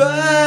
Bye.